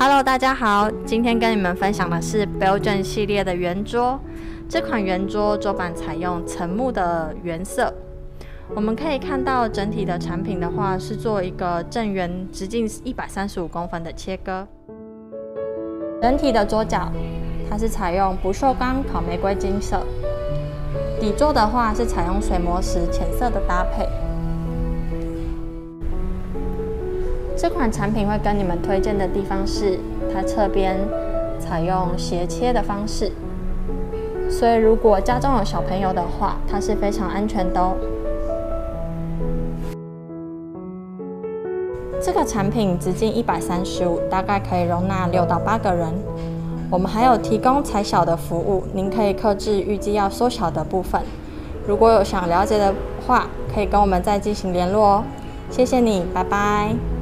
Hello，大家好，今天跟你们分享的是 Belgian 系列的圆桌。这款圆桌桌板采用沉木的原色。我们可以看到整体的产品的话，是做一个正圆直径一百三十五公分的切割。整体的桌角，它是采用不锈钢烤玫瑰金色。底座的话是采用水磨石浅色的搭配。这款产品会跟你们推荐的地方是，它侧边采用斜切的方式，所以如果家中有小朋友的话，它是非常安全的哦。这个产品直径一百三十五，大概可以容纳六到八个人。我们还有提供裁小的服务，您可以克制预计要缩小的部分。如果有想了解的话，可以跟我们再进行联络哦。谢谢你，拜拜。